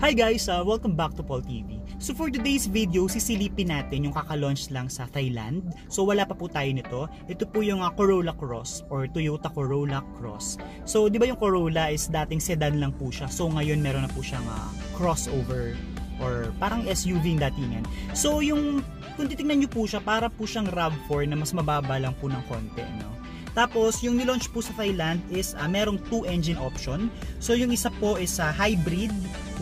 Hi guys! Uh, welcome back to Paul TV. So for today's video, sisilipin natin yung kaka-launch lang sa Thailand. So wala pa po tayo nito. Ito po yung uh, Corolla Cross or Toyota Corolla Cross. So di ba yung Corolla is dating sedan lang po siya. So ngayon meron na po siyang uh, crossover or parang SUV yung datingan. So yung kung titingnan nyo po siya, para po siyang RAV4 na mas mababa lang po ng konti. No? Tapos, yung nilaunch po sa Thailand is uh, merong two engine option. So, yung isa po is uh, hybrid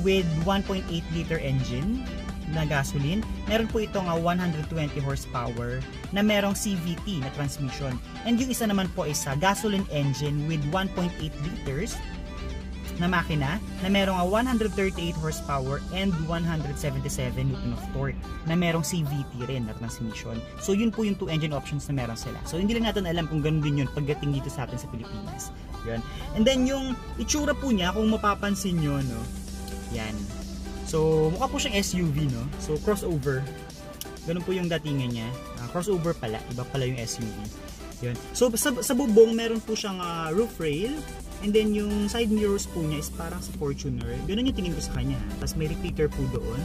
with 1.8 liter engine na gasoline. Meron po itong uh, 120 horsepower na merong CVT na transmission. And yung isa naman po is uh, gasoline engine with 1.8 liters na makina na merong 138 horsepower and 177 Newton of torque na merong CVT rin na transmission. So yun po yung two engine options na meron sila. So hindi lang natin alam kung ganun din yun pagdating dito sa atin sa Pilipinas. Yun. And then yung itsura po niya kung mapapansin nyo no. Yan. So mukha po siyang SUV no. So crossover. Ganun po yung datingan niya. Uh, crossover pala. Iba pala yung SUV. Yun. So sa, sa bubong meron po siyang uh, roof rail And then yung side mirrors po niya is parang sa Fortuner. Ganun yung tingin ko sa kanya. Tapos may repeater po doon.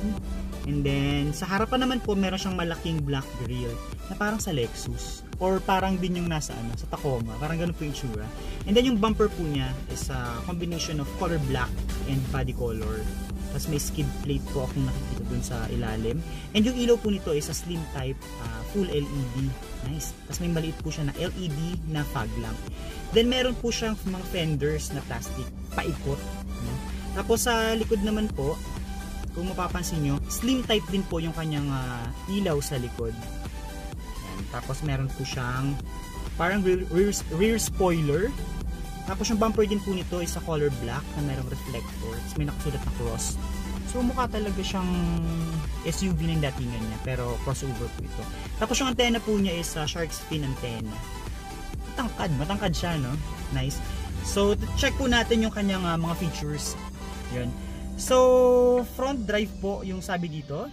And then sa harapan naman po meron siyang malaking black grille na parang sa Lexus. Or parang din yung nasa ano, sa Tacoma. Parang ganun po yung tsura. And then yung bumper po niya is a combination of color black and body color. Tapos may skid plate po akong nakikita dun sa ilalim. And yung ilaw po nito is a slim type uh, full LED. Nice. Tapos may maliit po siya na LED na fog lamp. Then meron po siyang mga fenders na plastic paikot. No? Tapos sa likod naman po, kung mapapansin nyo, slim type din po yung kanyang uh, ilaw sa likod. Yan. Tapos meron po siyang parang rear, rear, rear spoiler. Tapos yung bumper din po nito is sa color black na merong reflector. Tapos may nakasulat na cross. So mukha talaga siyang SUV ng datingan niya pero crossover po ito. Tapos yung antenna po niya is uh, shark fin antenna matangkad, matangkad siya, no? Nice. So, check po natin yung kanyang uh, mga features. Yun. So, front drive po yung sabi dito.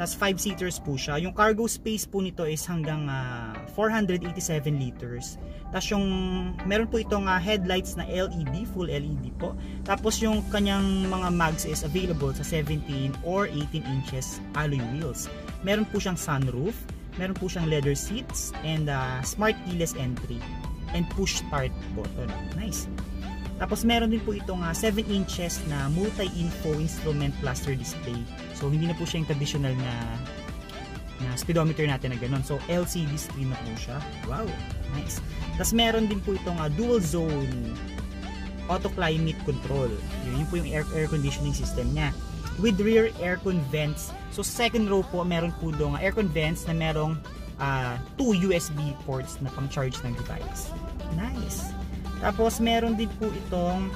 Tapos 5 seaters po siya. Yung cargo space po nito is hanggang uh, ah, 487 liters. Tapos yung meron po itong uh, headlights na LED, full LED po. Tapos yung kanyang mga mags is available sa 17 or 18 inches alloy wheels. Meron po siyang sunroof meron po siyang leather seats and uh, smart keyless entry and push start button. Nice. Tapos meron din po itong uh, 7 inches na multi-info instrument cluster display. So hindi na po siya yung traditional na na speedometer natin na ganun. So LCD screen na po siya. Wow, nice. Tapos meron din po itong uh, dual zone auto climate control. Yun, yun po yung air, air conditioning system niya with rear aircon vents. So second row po meron po doon aircon vents na merong uh, two USB ports na pang-charge ng device. Nice. Tapos meron din po itong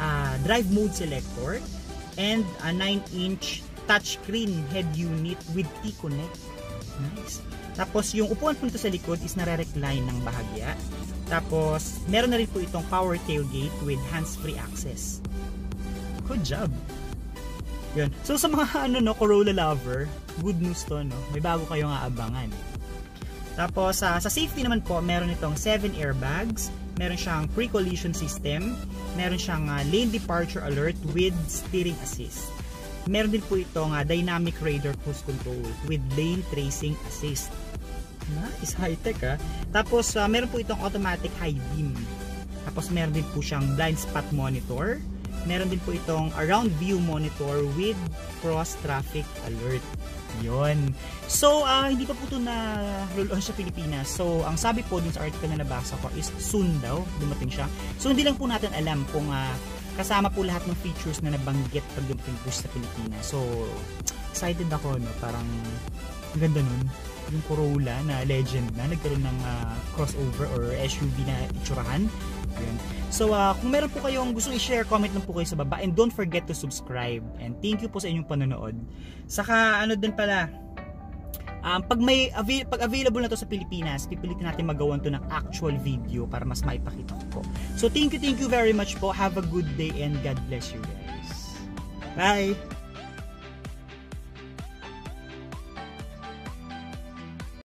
uh, drive mode selector and a 9-inch touchscreen head unit with T-Connect. Nice. Tapos yung upuan po nito sa likod is nare-recline ng bahagya. Tapos meron na rin po itong power tailgate with hands-free access. Good job! Yun. So sa mga ano no, Corolla lover, good news to no. May bago kayong aabangan. Tapos uh, sa safety naman po, meron itong 7 airbags, meron siyang pre-collision system, meron siyang uh, lane departure alert with steering assist. Meron din po itong uh, dynamic radar cruise control with lane tracing assist. Nice, high-tech ah. Tapos uh, meron po itong automatic high beam. Tapos meron din po siyang blind spot monitor, meron din po itong around view monitor with cross traffic alert. Yon. So, uh, hindi pa po ito na roll on sa Pilipinas. So, ang sabi po dun sa article na nabasa ko is soon daw dumating siya. So, hindi lang po natin alam kung uh, kasama po lahat ng features na nabanggit pag dumating po sa Pilipinas. So, excited ako, no? Parang ganda nun. Yung Corolla na legend na nagkaroon ng uh, crossover or SUV na itsurahan. Yun. So, uh, kung meron po kayong gusto i-share, comment lang po kayo sa baba. And don't forget to subscribe. And thank you po sa inyong panonood. Saka, ano din pala, um, pag may avail pag available na to sa Pilipinas, pipilitin natin magawan to ng actual video para mas maipakita ko. So, thank you, thank you very much po. Have a good day and God bless you guys. Bye!